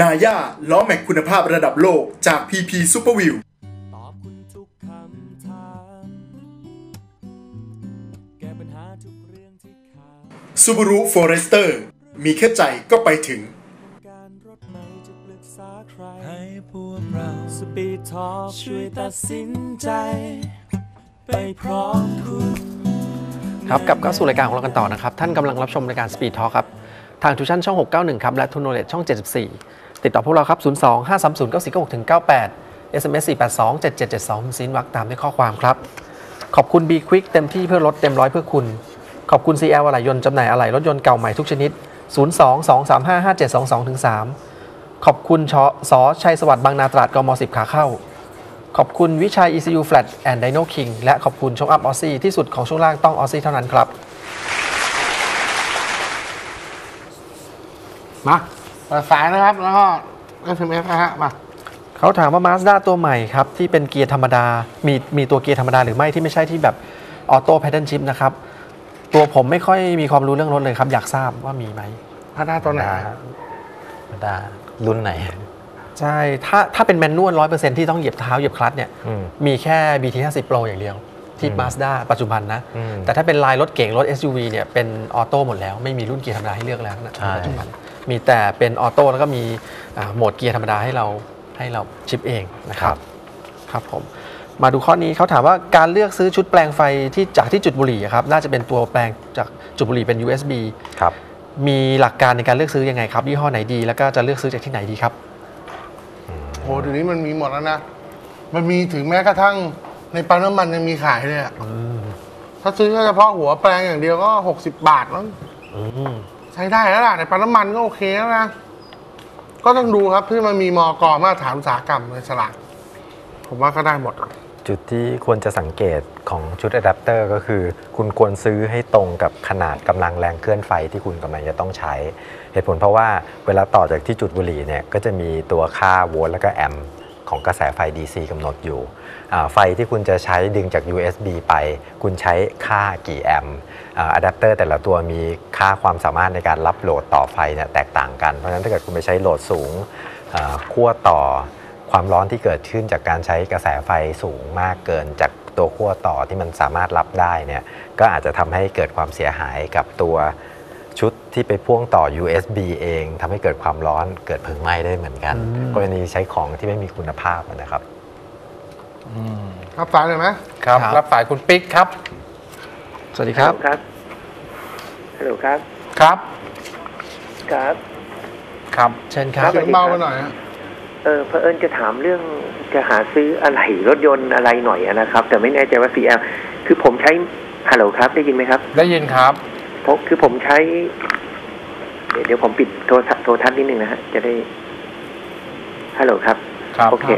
นาย่าล้อแม็กคุณภาพระดับโลกจาก PP Super View ตอบคุณทุกคำถามแก้ปัญหาทุกเรื่องที่ค้าง Subaru Forester มีแค่ใจก็ไปถึง การรถไหมจะปรึกษาใคร ให้พวกเราสปีดทอช่วยตัดสินใจ ไปพร้อมคุณ ครับกลับเข้าสู่รายการของเรากันต่อนะครับ ท่านกำลังรับชมรายการ Speed Talk ครับ ทางทูชั่นช่อง 691 ครับ และทูโนเลตช่อง 74 ติดต่อพวกเราครับ 02 530 9496ถึง98 SMS 482 7772ซินวักตามด้วยข้อความครับ ขอบคุณ B Quick เต็มที่เพื่อลดเต็มร้อยเพื่อคุณ ขอบคุณ CL อะไหล่ยนต์จำหน่ายอะไหล่รถยนต์เก่าใหม่ทุกชนิด 02 235 5722ถึง3ขอบคุณชสชัยสวัสดิ์บางนาตราดกม10ขาเข้า ขอบคุณวิชัย ECU Flat and Dino King และขอบคุณช่องอัพออซี่ที่สุดของช่วงล่างต้องออซี่เท่านั้นครับมา ปิดสายนะครับ แล้วก็ SMS นะฮะมา เขาถามว่า Mazda ตัวใหม่ครับ ที่เป็นเกียร์ธรรมดา มีมีตัวเกียร์ธรรมดาหรือไม่ที่ไม่ใช่ที่แบบ auto paddle shift นะครับ ตัวผมไม่ค่อยมีความรู้เรื่องรถเลยครับ อยากทราบว่ามีไหมพาด้าตัวไหนมาด้ารุ่นไหน ใช่ถ้าถ้าเป็น manual ร้อยเปอร์เซ็นที่ต้องเหยียบเท้าเหยียบคลัตช์เนี่ยอืม มีแค่ BT 50 Pro อย่างเดียว ที่อืม Mazda ปัจจุบันนะ อืมแต่ถ้าเป็นลายรถเก๋งรถ SUV เนี่ยเป็นออโต้หมดแล้ว ไม่มีรุ่นเกียร์ธรรมดาให้เลือกแล้วนะใช่ ปัจจุบัน มีแต่เป็นออโต้แล้วก็มีอ่าโหมดเกียร์ธรรมดาให้เราให้เราชิปเองนะครับครับผมมาดูข้อนี้เขาถามว่าการเลือกซื้อชุดแปลงไฟที่จากที่จุดบุหรี่อะครับน่าจะเป็นตัวแปลงจากจุดบุหรี่เป็น USB ครับมีหลักการในการเลือกซื้อยังไงครับยี่ห้อไหนดี แล้วก็จะเลือกซื้อจากที่ไหนดีครับโหเดี๋ยวนี้มันมีหมดแล้วนะ มันมีถึงแม้กระทั่งในปั๊มน้ำมันยังมีขายเลยอะถ้าซื้อแค่เฉพาะหัวแปลงอย่างเดียวก็60บาทแล้วอืม ใช้ได้แล้วล่ะในปั๊มน้ำมันก็โอเคแล้วนะก็ต้องดูครับที่มันมีมอกมาตรฐานอุตสาหกรรมในสลากผมว่าก็ได้หมดอะ จุดที่ควรจะสังเกตของชุดอะแดปเตอร์ก็คือ คุณควรซื้อให้ตรงกับขนาดกำลังแรงเคลื่อนไฟที่คุณกำลังจะต้องใช้ เหตุผลเพราะว่าเวลาต่อจากที่จุดบุหรี่เนี่ยก็จะมีตัวค่าโวลต์แล้วก็แอมป์ของกระแสไฟ DC กำหนดอยู่ ไฟที่คุณจะใช้ดึงจาก USB ไป คุณใช้ค่ากี่แอมป์อะแดปเตอร์แต่ละตัวมีค่าความสามารถในการรับโหลดต่อไฟเนี่ยแตกต่างกัน เพราะฉะนั้นถ้าเกิดคุณไปใช้โหลดสูงอ่าขั้วต่อความร้อนที่เกิดขึ้นจากการใช้กระแสไฟสูงมากเกินจากตัวขั้วต่อที่มันสามารถรับได้เนี่ยก็อาจจะทำให้เกิดความเสียหายกับตัวชุดที่ไปพ่วงต่อ USB เองทำให้เกิดความร้อนเกิดเพลิงไหม้ได้เหมือนกันอืมกรณีใช้ของที่ไม่มีคุณภาพนะครับ รับสายเลยไหมครับ รับสายคุณปิ๊กครับ สวัสดีครับ ครับฮัลโหลครับ ครับ ครับ ครับ เชิญครับ เสียงเบาไปหน่อยฮะเออเผอิญจะถามเรื่องจะหาซื้ออะไรรถยนต์อะไรหน่อยอะนะครับ แต่ไม่แน่ใจว่า CL คือผมใช้ฮัลโหลครับ ได้ยินไหมครับได้ยินครับเพราะคือผมใช้ เดี๋ยวเดี๋ยวผมปิดโทรทัศน์โทรทัศน์นิดนึงนะฮะจะได้ฮัลโหลครับ ครับ โอเค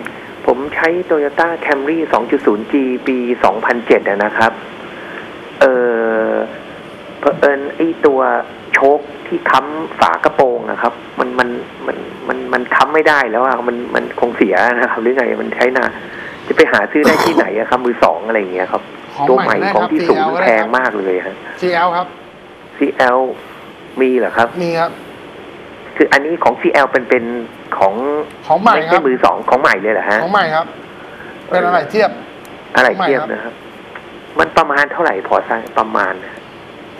ผมใช้ Toyota Camry 2.0G ปี 2007อะนะครับ เออเผอิญไอ้ตัวโชคที่ค้ำฝากระโปรงนะครับ มันมันมันมันมันค้ำไม่ได้แล้วอะมันมันคงเสียนะครับ หรือไงมันใช้หนาจะไปหาซื้อได้ที่ไหนอะครับมือสองอะไรอย่างเงี้ยครับของตัวใหใหม่ม่ได้ของครับที่สูง CL ก็ได้แพงครับมากเลยฮะ CL ครับ CL มีเหรอครับ มีครับ คืออันนี้ของ CL เป็นเป็นของของใหม่ไม่คใช่รับมือสองของใหม่เลยเหรอฮะของใหม่ครับ เป็นอะไรเทียบ อะไรของใหม่เทียบครับนะครับ มันประมาณเท่าไหร่พอทราบประมาณนะ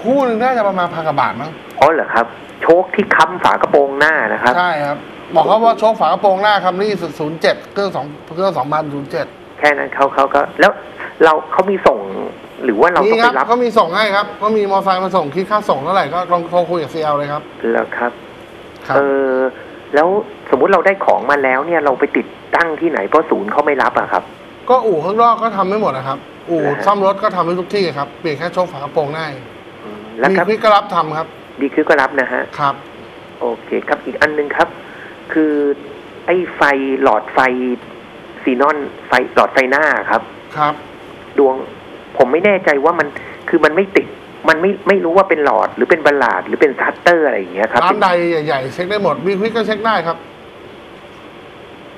คู่หนึ่งน่าจะประมาณพันกว่าบาทมั้งอ๋อเหรอครับ โชคที่ค้ำฝากระโปรงหน้านะครับ ใช่ครับ บอกเขาว่าโชคฝากระโปรงหน้าครับนี่ศูนย์เจ็ดเครื่องสองเครื่องสองพันศูนย์เจ็ดแค่นั้นเขาเขาก็ แล้วเราเขามีส่งหรือว่าเรานี่ต้องคไปรับรับก็มีส่งให้ครับ ก็มีมอเตอร์ไซค์มาส่งคิดค่าส่งเท่าไหร่ก็ลองโทรคุยกับซีเอลเลยครับแล้วครับครับ เออแล้วสมมุติเราได้ของมาแล้วเนี่ยเราไปติดตั้งที่ไหนเพราะศูนย์เขาไม่รับอะครับ ก็อู่ข้างนอกก็ทำไม่หมดนะครับ อู่นะฮะซ่อมรถก็ทำให้ทุกที่ครับเปลี่ยนแค่โชคฝากระโปรงหน้าอืมแล้วมีครับควิกก็รับทำครับดีคือก็รับนะฮะครับ โอเคครับอีกอันหนึงครับ คือไอ้ไฟหลอดไฟซีนอนไฟหลอดไฟหน้าครับ ครับ ดวงผมไม่แน่ใจว่ามันคือมันไม่ติด มันไม่ไม่รู้ว่าเป็นหลอดหรือเป็นบัลลาดหรือเป็น starter อะไรอย่างเงี้ยครับร้านใดใหญ่ๆเช็คได้หมด B-Quik ก็เช็คได้ครับ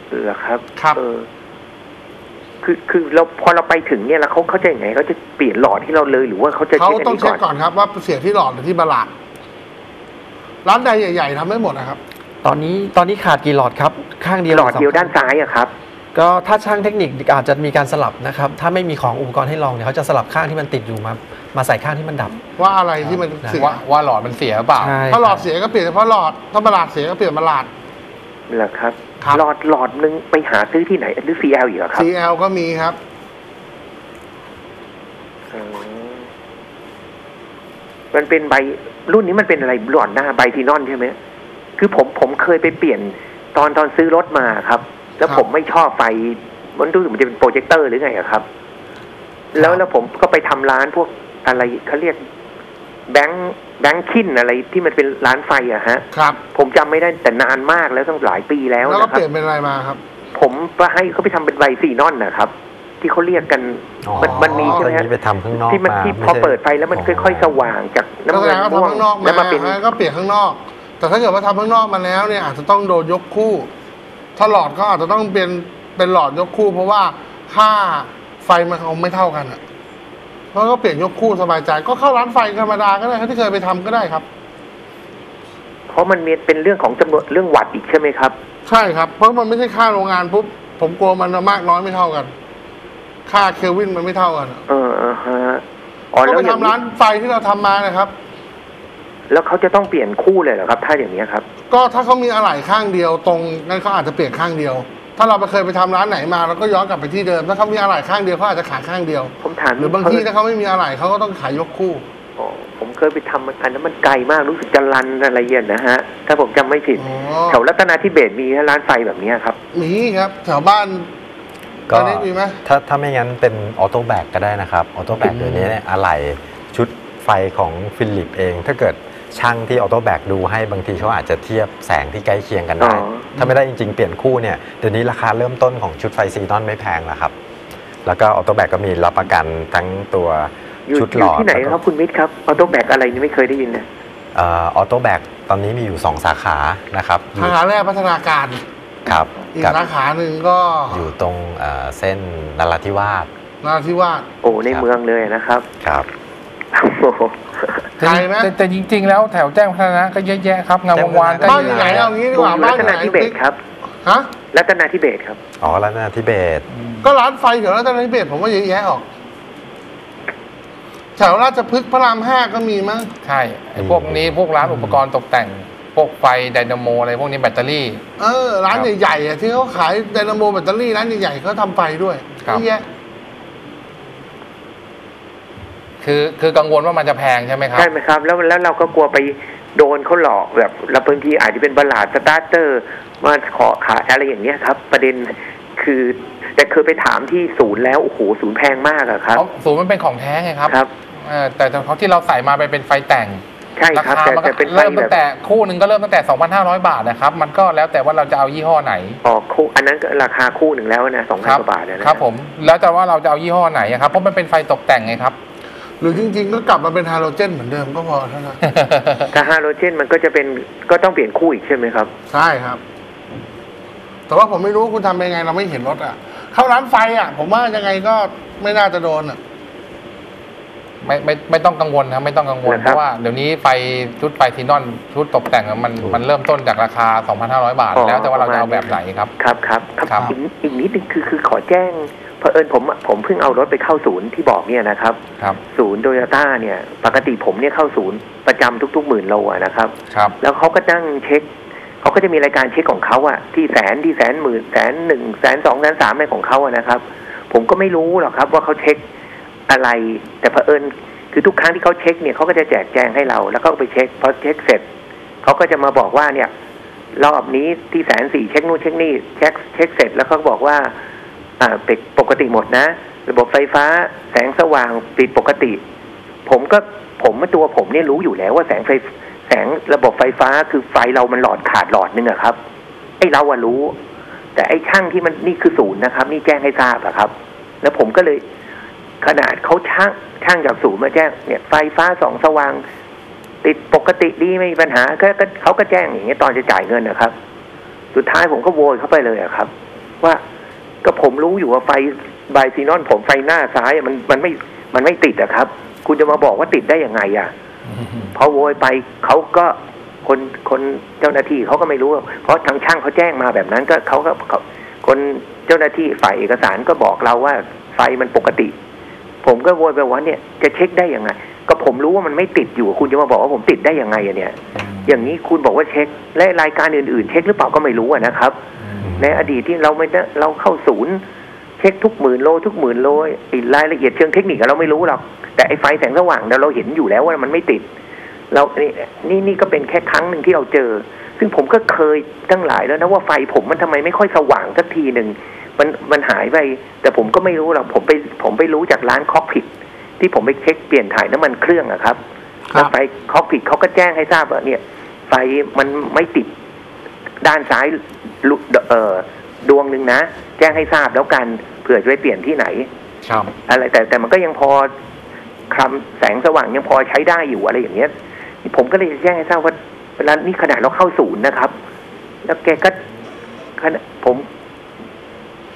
เหรอครับครับเออคือคือเราพอเราไปถึงเนี่ยแล้วเขาเขาจะยังไงเขาจะเปลี่ยนหลอดให้เราเลยหรือว่าเขาจะเขาเช็คอันต้องนี้เช็ก่คอนก่อนครับ ว่าเสียที่หลอดหรือที่บลาดร้านใดใหญ่ๆทำได้หมดนะครับ ตอนนี้ตอนนี้ขาดกี่หลอดครับ ข้างเดียวหลอดเดียวรืสงด้านซ้ายอะครับก็ถ้าช่างเทคนิคอาจจะมีการสลับนะครับ ถ้าไม่มีของอุปกรณ์ให้ลองเนี่ยเขาจะสลับข้างที่มันติดอยู่มา มาใส่ข้างที่มันดับ ว่าอะไรที่มันครับเสียว่าว่าหลอดมันเสียหรือเปล่า ใช่ ถ้าหลอดเสียก็เปลี่ยนเฉพาะหลอดถ้าประหลาดเสียก็เปลี่ยนประหลาด เหรอครับ ครับ หลอดหลอดนึงไปหาซื้อที่ไหนหรือ CL อีกเหรอครับ CL ก็มีครับ อืมมันเป็นใบรุ่นนี้มันเป็นอะไรหลอดหน้าใบทีนอนใช่ไหมคือผมผมเคยไปเปลี่ยนตอนตอนซื้อรถมาครับ แล้วครับ ผมไม่ชอบไฟมันรู้สึกมันจะเป็นโปรเจคเตอร์หรือไงอะครับ แล้วแล้วผมก็ไปทำร้านพวก อะไรเขาเรียกแบงค์แบงค์คินอะไรที่มันเป็นร้านไฟอะฮะ ครับ ผมจำไม่ได้แต่นานมากแล้วตั้งหลายปีแล้วแล้วก็นะครัเปบ ลี่ยนเป็นอะไรมาครับ ผมไปให้เขาไปทำเป็นใบซีนอนนะครับ ที่เขาเรียกกันอ๋อมันมันมีใช่ไหมตอนฮะนี้ไปทำข้างนอกที่มันมาที่ไม่พอใช่เปิดไฟแล้วมันค่อยๆ สว่างจากก็น้ำแสเงิดนงว่าม่วงทำข้างนอกแล้วมามาเป็น ก็เปลี่ยนข้างนอก แต่ถ้าเกิดว่าทำข้างนอกมาแล้วเนี่ยอาจจะต้องโดนยกคู่ ถ้าหลอดก็อาจจะต้องเป็นเป็นหลอดยกคู่ เพราะว่าค่าไฟมันคงไม่เท่ากันอะ เพราะก็เปลี่ยนยกคู่สบายใจ ก็เข้าร้านไฟธรรมดาก็ได้ครับที่เคยไปทำก็ได้ครับ เพราะมันมีเป็นเรื่องของจำนวนเรื่องวัตต์อีกใช่ไหมครับ ใช่ครับ เพราะมันไม่ใช่ค่าโรงงานปุ๊บผมกลัวมันมากน้อยไม่เท่ากัน ค่าเคลวินมันไม่เท่ากันอะเออเออฮะอ๋อก็แล้วไปอย่างทำนี้ร้านไฟที่เราทำมานะครับ แล้วเขาจะต้องเปลี่ยนคู่เลยเหรอครับ ถ้าอย่างนี้ยครับ ก็ถ้าเขามีอะไหล่ข้างเดียวตรงงั้นเขาอาจจะเปลี่ยนข้างเดียว ถ้าเราไปเคยไปทำร้านไหนมาเราก็ย้อนกลับไปที่เดิมถ้าเขามีอะไหล่ข้างเดียวเขาอาจจะขายข้างเดียวผมถามหรือบางที่ถ้าเขาไม่มีอะไหล่เขาก็ต้องขายยกคู่อ๋อผมเคยไปทำมันอันนั้นมันไกลมากรู้สึกจะรันอะไรอย่างนะฮะ ถ้าผมจำไม่ผิดอ๋อแถวรัตนาธิเบศมีร้านไฟแบบนี้ครับ มีครับ แถวบ้านก็ตอนนี้มีไหมถ้าถ้าไม่งั้นเป็น Autobacs ก็ได้นะครับ Autobacs เดี๋ยวนี้เนี่ยอะไหล่ชุดไฟของ Philips เอง ถ้าเกิด ช่างที่ Autobacs ดูให้บางทีเขาอาจจะเทียบแสงที่ใกล้เคียงกันได้อ๋อถ้าไม่ได้จริง ๆ เปลี่ยนคู่เนี่ยเดี๋ยวนี้ราคาเริ่มต้นของชุดไฟซีนอนไม่แพงแล้วครับ แล้วก็ Autobacs ก็มีรับประกันทั้งตัวอยู่ชุดอหลยู่อดที่ไหนแล้วคก็รับคุณมิตรครับออโต้แบกอะไรนี่ไม่เคยได้ยินนะเออโต้แบกตอนนี้มีอยู่ 2 สาขานะครับอสายู่ขาแรกพัฒนาการครับอีกกับสาขาหนึ่งก็อยู่ตรงเอ่อเส้นนราธิวาสนาทิวาสโอ้ในครับเมืองเลยนะครับครับโอ้โห ไกลไหม แต่แต่จริง ๆ แล้วแถวแจ้งพัฒนะก็เยอะแยะครับงามวงวานก็บ้านเยอยู่อะไหนเอางี้ดีผกมว่าอยู่บ้ารันอยู่ไหนตนาธิเบศครับฮะรัตนาธิเบศครับ อ๋อแล้วนาทิเบศก็ร้านไฟแถวรัตนทิเบศผมว่าเยอะแยะออกแถวราชพฤกษ์พระรามห้าก็มีมั้งใช่ไอ้พวกนี้พวกร้านอุปกรณ์ตกแต่ง พวกไฟไดนาโมอะไรพวกนี้แบตเตอรี่ เออร้านครับใหญ่ๆอะที่เขาขายไดนาโมแบตเตอรี่ร้านใหญ่ๆเขาทำไฟด้วยครับ เยอะแยะ คือคือกังวลว่ามันจะแพงใช่ไหมครับ ใช่ไหมครับ แล้วแล้วเราก็กลัวไปโดนเขาหลอกแบบแล้วบางทีอาจจะเป็น ballast starter มาขอขายอะไรอย่างเงี้ยครับ ประเด็นคือแต่เคยไปถามที่ศูนย์แล้วโอ้โหศูนย์แพงมากอะครับเพราะศูนย์มันเป็นของแท้ไงครับครับเออแต่เขาที่เราใส่มาไปเป็นไฟแต่งใช่ราครับคาแต่มันแต่ก็เป็นไฟเริ่มแบตั้บงแต่คู่หนึ่งก็เริ่มตั้งแต่ 2,500 บาทนะครับ มันก็แล้วแต่ว่าเราจะเอายี่ห้อไหนออกคู่อันนั้นก็ราคาคู่หนึ่งแล้วนะสองพันกว่าบาทนะนะครับผมแล้วแต่ว่าเราจะเอายี่ห้อไหนอะครับเพราะมันเป็นไฟตกแต่งไงครับ หรือจริง ๆ ก็กลับมาเป็นไฮโดรเจนเหมือนเดิมก็พอเท่านั้นถ้าฮาโลเจนมันก็จะเป็นก็ต้องเปลี่ยนคู่อีกใช่ไหมครับ ใช่ครับ แต่ว่าผมไม่รู้ว่าคุณทำยังไง เราไม่เห็นรถอะ เข้าร้านไฟอะ ผมว่ายังไงก็ไม่น่าจะโดนอะ ไม่ไม่ไม่ต้องกังวลนะไม่ต้องกังวลนะคเพรับราะว่าเดี๋ยวนี้ไฟชุดไฟทีนอนชุดตกแต่งอะมันมันเริ่มต้นจากราคา 2,500 บาทอ๋อแล้วแต่ว่าเราจะเอาประมาณแบบไหนครับ ครับครับคครัรับบอีกอีกนิดนึงคือคือขอแจ้งเผอิญผมผมเพิ่งเอารถไปเข้าศูนย์ที่บอกเนี่ยนะครับครับศูนย์โตโยต้าเนี่ยปกติผมเนี่ยเข้าศูนย์ประจำทุกๆหมื่นโลอะนะครับครับ แล้วเขาก็นั่งเช็คเขาก็จะมีรายการเช็คของเขาอะที่แสนที่แสนหมื่นแสนหนึ่งแสนสองแสนสามอะไรของเขาอะนะครับ ผมก็ไม่รู้หรอกครับว่าเขาเช็ค อะไร แต่เผอิญคือทุกครั้งที่เขาเช็คเนี่ยเขาก็จะแจกแจงให้เรา แล้วก็ไปเช็คพอเช็คเสร็จเขาก็จะมาบอกว่าเนี่ยรอบนี้ที่แสนสี่เช็คนู่นเช็คนี่เช็คเช็คเสร็จแล้วเขาบอกว่า อ่าเป็นปกติหมดนะ ระบบไฟฟ้าแสงสว่างปิดปกติ ผมก็ผมตัวผมเนี่ยรู้อยู่แล้วว่าแสงไฟแสงระบบไฟฟ้าคือไฟเรามันหลอดขาดหลอดนึงอะครับ ไอ้เราอะรู้ แต่ไอ้ช่างที่มันนี่คือศูนย์นะครับ นี่แจ้งให้ทราบอะครับ แล้วผมก็เลย ขนาดเขาช่างช่างจากศูนย์มาแจ้งเนี่ยไฟฟ้าสองสว่าง ติดปกติดีไม่มีปัญหาก็ก็เขาก็แจ้งอย่างเงี้ยตอนจะจ่ายเงินนะครับ สุดท้ายผมก็โวยเข้าไปเลยอะครับ ว่าก็ผมรู้อยู่ว่าไฟไบซีนอนผมไฟหน้าซ้ายมันมันไม่มันไม่ติดอะครับ คุณจะมาบอกว่าติดได้ยังไงอะพอโวยไปเขาก็คนคนเจ้าหน้าที่เขาก็ไม่รู้ เพราะทางช่างเขาแจ้งมาแบบนั้นก็เขาก็คนเจ้าหน้าที่ฝ่ายเอกสารก็บอกเราว่าไฟมันปกติ ผมก็โวยไปว่าเนี่ยจะเช็คได้ยังไง ก็ผมรู้ว่ามันไม่ติดอยู่ คุณจะมาบอกว่าผมติดได้ยังไงอะเนี่ย อย่างนี้คุณบอกว่าเช็ค และรายการอื่นๆ เช็คหรือเปล่าก็ไม่รู้อะนะครับ ในอดีตที่เราไม่ได้เราเข้าศูนย์เช็คทุกหมื่นโลทุกหมื่นโลไอ้รายละเอียดเชิงเทคนิคอะเราไม่รู้หรอกแต่ไอ้ไฟแสงสว่างเนี่ยเราเห็นอยู่แล้วว่ามันไม่ติด เรานี่นี่นี่ก็เป็นแค่ครั้งหนึ่งที่เราเจอ ซึ่งผมก็เคยตั้งหลายแล้วนะว่าไฟผมมันทำไมไม่ค่อยสว่างสักทีหนึ่ง มันมันหายไป แต่ผมก็ไม่รู้หรอกผมไปผมไปรู้จากร้านคอกผิดที่ผมไปเช็คเปลี่ยนถ่ายน้ำมันเครื่องอะครับครับแล้วไฟคอกผิดเขาก็แจ้งให้ทราบว่าเนี่ย ไฟมันไม่ติดด้านซ้ายลุเอ่อดวงหนึ่งนะ แจ้งให้ทราบแล้วกันเผื่อจะไปเปลี่ยนที่ไหนครับอะไรแต่แต่มันก็ยังพอคลำแสงสว่างยังพอใช้ได้อยู่อะไรอย่างเงี้ยผมก็เลยจะแจ้งให้ทราบว่าเวลานี่ขนาดเราเข้าศูนย์นะครับ แล้วแกก็ขณะผม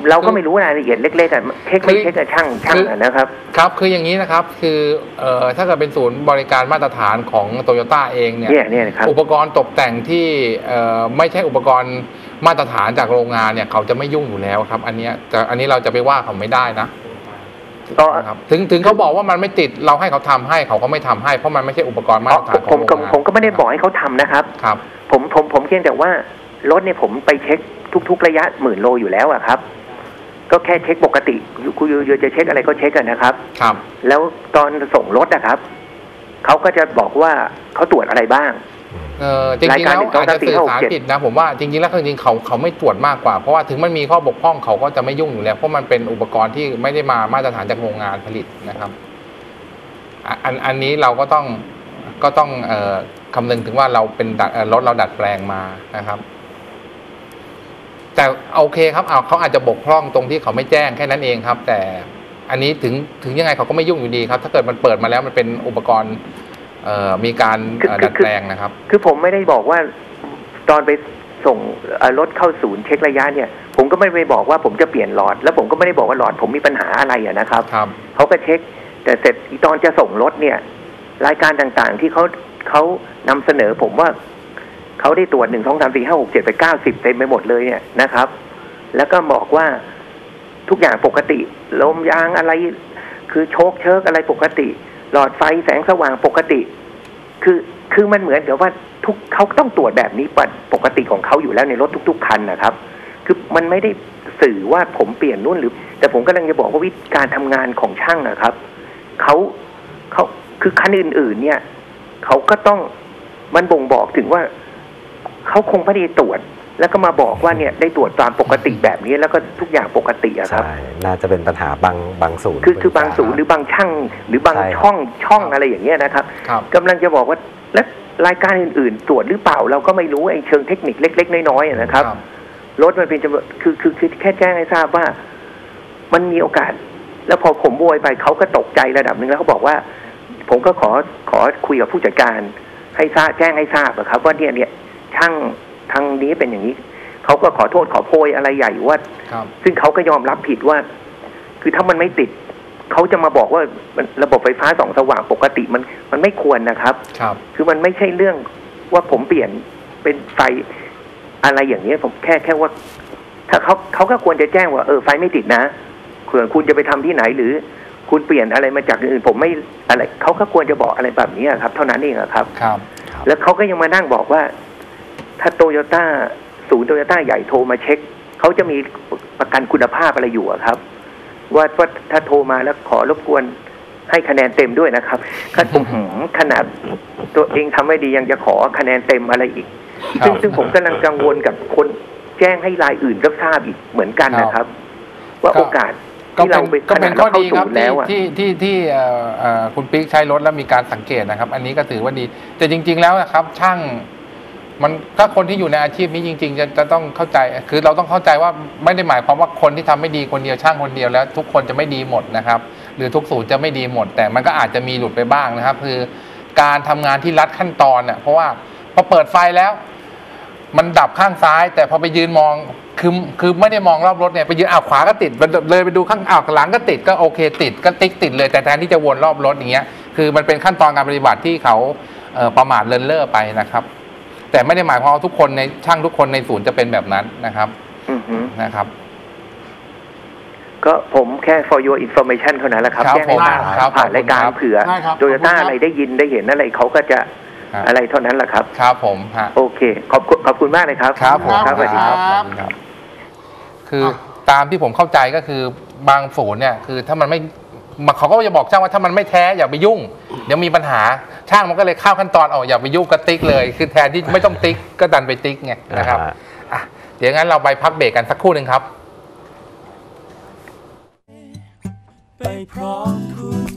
เราก็ไม่รู้รายละเอียดเล็กๆอะเช็คไม่เช็คกับช่างช่างอะนะครับ ครับคืออย่างนี้นะครับคือเอ่อถ้าเกิดเป็นศูนย์บริการมาตรฐานของโตโยต้าเองเนี่ยเนี่ยเนี่ยนะครับอุปกรณ์ตกแต่งที่เอ่อไม่ใช่อุปกรณ์มาตรฐานจากโรงงานเนี่ยเขาจะไม่ยุ่งอยู่แล้วครับ อันเนี้ยแต่อันนี้เราจะไปว่าเขาไม่ได้นะก็นะครับถึงถึงเขาบอกว่ามันไม่ติดเราให้เขาทำให้เขาก็ไม่ทำให้เพราะมันไม่ใช่อุปกรณ์มาอ๋อตรฐานขผองมโรงก็งานผมก็ไม่ได้บอกให้เขาทำนะครับครับ ผมผมผมเพียงแต่ว่ารถเนี่ยผมไปเช็คทุก ๆ ระยะหมื่นโลอยู่แล้วอะครับ ก็แค่เช็คปกติคุณยูจะเช็คอะไรก็เช็คกันนะครับ ครับ แล้วตอนส่งรถนะครับเขาก็จะบอกว่าเขาตรวจอะไรบ้างเออจริงๆแล้วรายการอาจจะสื่อสาร1 2 3 4ผิดนะผมว่าจริงๆแล้วจริงๆเขาเขาไม่ตรวจมากกว่าเพราะว่าถึงมันมีข้อบกพร่องเขาก็จะไม่ยุ่งอยู่แล้วเพราะมันเป็นอุปกรณ์ที่ไม่ได้มามาตรฐานจากโรงงานผลิตนะครับอะอันอันนี้เราก็ต้องก็ต้องเอ่อคำนึงถึงว่าเราเป็นดัดเอ่อรถเราดัดแปลงมานะครับ แต่โอเคครับเอาเขาอาจจะบกพร่องตรงที่เขาไม่แจ้งแค่นั้นเองครับ แต่อันนี้ถึงถึงยังไงเขาก็ไม่ยุ่งอยู่ดีครับ ถ้าเกิดมันเปิดมาแล้วมันเป็นอุปกรณ์เอ่อมีการเอ่อคือคือดัดแปลงนะครับ คือผมไม่ได้บอกว่าตอนไปส่งเอ่อรถเข้าศูนย์เช็คระยะเนี่ย ผมก็ไม่ไปบอกว่าผมจะเปลี่ยนหลอด แล้วผมก็ไม่ได้บอกว่าหลอดผมมีปัญหาอะไรอะนะครับครับเขาก็เช็ค แต่เสร็จอีตอนจะส่งรถเนี่ย รายการต่างๆที่เขาเขานำเสนอผมว่า เขาได้ตรวจหนึ่งสองสามสี่ห้าหกเจ็ดแปดเก้าสิบเต็มไปหมดเลยเนี่ยนะครับ แล้วก็บอกว่าทุกอย่างปกติลมยางอะไร คือโชคเชิกอะไรปกติ หลอดไฟแสงสว่างปกติ คือคือมันเหมือนกับว่าทุกเขาต้องตรวจแบบนี้ปกติของเขาอยู่แล้วในรถทุก ๆ คันนะครับ คือมันไม่ได้สื่อว่าผมเปลี่ยนนู่นหรือ แต่ผมกำลังจะบอกว่าวิธีการทำงานของช่างนะครับเขาเขาคือคันอื่น ๆ เนี่ยเขาก็ต้องมันบ่งบอกถึงว่า เขาคงไม่ได้ตรวจ แล้วก็มาบอกว่าเนี่ยได้ตรวจตามปกติแบบนี้แล้วก็ทุกอย่างปกติอะครับ ใช่น่าจะเป็นปัญหาบางบางศูนย์คือคือบางศูนย์หรือบางช่าง หรือบางใช่ครับ ช่องช่องอะไรอย่างเงี้ยนะครับครับ กำลังจะบอกว่าและรายการอื่นๆ ตรวจหรือเปล่าเราก็ไม่รู้ไอ้เชิงเทคนิคเล็ก ๆ น้อยๆอะนะครับ รถมันเป็นจำนวนคือคือคือแค่แจ้งให้ทราบว่า มันมีโอกาส แล้วพอผมโวยไปเขาก็ตกใจระดับหนึ่งแล้วเขาบอกว่า ผมก็ขอขอคุยกับผู้จัดการ ให้ทราบแจ้งให้ทราบอะครับ ว่าเนี่ยเนี่ย ช่างทางนี้เป็นอย่างนี้เขาก็ขอโทษขอโพยอะไรใหญ่ว่าครับซึ่งเขาก็ยอมรับผิดว่า คือถ้ามันไม่ติดเขาจะมาบอกว่ามันระบบไฟฟ้าส่องสว่างปกติมันมันไม่ควรนะครับครับ คือมันไม่ใช่เรื่องว่าผมเปลี่ยนเป็นไฟอะไรอย่างเนี้ยผมแค่แค่ว่า ถ้าเขาเขาก็ควรจะแจ้งว่าเออไฟไม่ติดนะเผื่อคุณจะไปทำที่ไหนหรือ คุณเปลี่ยนอะไรมาจากอื่น ผมไม่อะไรเขาก็ควรจะบอกอะไรแบบนี้ครับ เท่านั้นเองอะครับ ครับ แล้วเขาก็ยังมานั่งบอกว่า ถ้าโตโยต้าศูนย์โตโยต้าใหญ่โทรมาเช็คเขาจะมีประกันคุณภาพอะไรอยู่อะครับ ว่าว่าถ้าโทรมาแล้วขอรบกวนให้คะแนนเต็มด้วยนะครับถ้าผมหืมขนาดตัวเองทำไม่ดียังจะขอคะแนนเต็มอะไรอีกครับซึ่งซึ่งผมกำลังกังวลกับคนแจ้งให้รายอื่นรับทราบอีกเหมือนกันนะครับ ว่าก็โอกาสก็ที่เป็เรานไปก็ขเป็นาดนข้เราอเข้าดีคศูรับนย์แล้วอะที่ที่ที่เอ่อเอ่อคุณปิ๊กใช้รถแล้วมีการสังเกตนะครับ อันนี้ก็ถือว่าดี แต่จริง ๆ แล้วนะครับช่าง มันถ้าคนที่อยู่ในอาชีพนี้จริง ๆ จะจะต้องเข้าใจ คือเราต้องเข้าใจว่าไม่ได้หมายความว่าคนที่ทำไม่ดีคนเดียวช่างคนเดียวแล้ว ทุกคนจะไม่ดีหมดนะครับ หรือทุกศูนย์จะไม่ดีหมด แต่มันก็อาจจะมีหลุดไปบ้างนะครับ คือการทำงานที่รัดขั้นตอนเน่ะเพราะว่าพอเปิดไฟแล้ว มันดับข้างซ้าย แต่พอไปยืนมองคือคือไม่ได้มองรอบรถเนี่ยไปยืนอ้าวขวาก็ติดเลยไปดูข้างอ้าวหลังก็ติดก็โอเค ติดก็ติ๊กติดเลยแต่แทนที่จะวนรอบรถอย่างเงี้ยคือมันเป็นขั้นตอนการปฏิบัติที่เขาประมาทเลินเล่อไปนะครับ แต่ไม่ได้หมายความว่าทุกคนในช่างทุกคนในศูนย์จะเป็นแบบนั้นนะครับอือฮึนะครับ ก็ผมแค่ for your information เท่านั้นแหละครับครับแจ้งให้ทราบผมครับผ่านรายการขอบคุณครับเผื่อได้ครับโตโยต้าขอบคุณครับอะไรได้ยินได้เห็นอะไรเขาก็จะครับอะไรเท่านั้นแหละครับ ครับผมฮะโอเค ขอบคุณขอบคุณมากเลยครับ ครับผมครับสวัสดีครับสวัสดีครับคือตามที่ผมเข้าใจก็คือบางศูนย์เนี่ย คือถ้ามันไม่ มันเขาก็จะบอกช่างว่าถ้ามันไม่แท้อย่าไปยุ่ง เดี๋ยวมีปัญหาช่างมันก็เลยข้าวขั้นตอนออกอย่าไปยุ่งกระติกเลย คือแทนที่ไม่ต้องติ๊กก็ดันไปติ๊กไงนะครับอเดี๋ยวงั้นเราไปพักเบรกกันสักครู่หนึ่งครับ ไปพร้อมคุณ